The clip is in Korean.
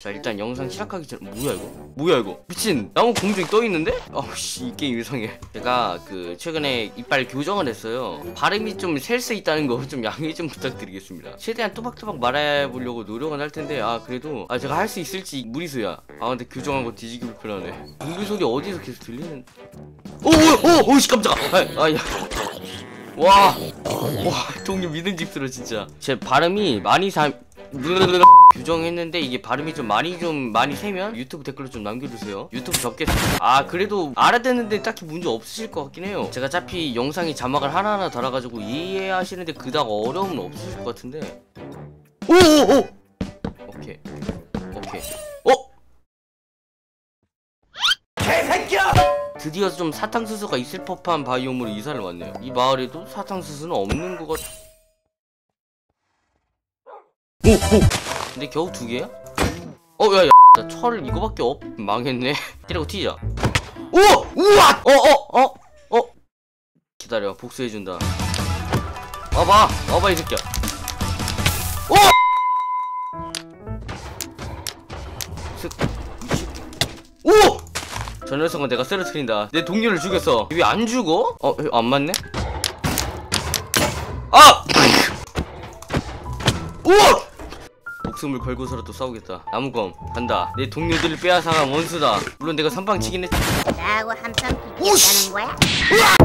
자 일단 영상 시작하기 전에 뭐야 이거? 뭐야 이거? 미친 나무 공중에 떠 있는데? 아우씨 이 게임 이상해. 제가 그 최근에 이빨 교정을 했어요. 발음이 좀 셀 수 있다는 거 좀 양해 좀 부탁드리겠습니다. 최대한 또박또박 말해보려고 노력은 할 텐데 아 그래도 아 제가 할 수 있을지 무리수야. 아 근데 교정한 거 뒤지기 불편하네. 물리 소리 어디서 계속 들리는? 오오오 오씨 깜짝아. 아, 아 야. 와, 와, 동료 믿음직스러 진짜. 제 발음이 많이 사 규정했는데 이게 발음이 좀 많이 좀 많이 세면 유튜브 댓글로 좀 남겨주세요. 유튜브 접겠습니다. 아 그래도 알아듣는데 딱히 문제 없으실 것 같긴 해요. 제가 어차피 영상이 자막을 하나하나 달아가지고 이해하시는데 그닥 어려움은 없으실 것 같은데. 오오오. 오케이. 오케이. 어? 드디어 좀 사탕수수가 있을 법한 바이옴으로 이사를 왔네요. 이 마을에도 사탕수수는 없는 것 같... 오! 오! 근데 겨우 두 개야? 어, 야, 야, 나 철 이거밖에 없... 망했네. 때리고 튀자. 오! 우와! 어, 어, 어, 어. 기다려, 복수해준다. 와봐, 와봐, 이 새끼야. 오! 새끼. 오! 저 녀석은 내가 쓰러뜨린다. 내 동료를 죽였어. 왜 안 죽어? 어, 안 맞네? 아! 우와! 목숨을 걸고서라도 싸우겠다. 나무검 간다. 내 동료들을 빼앗아간 원수다. 물론 내가 선방치긴 했지. 나하고 한판 오씨! 비교하는 거야?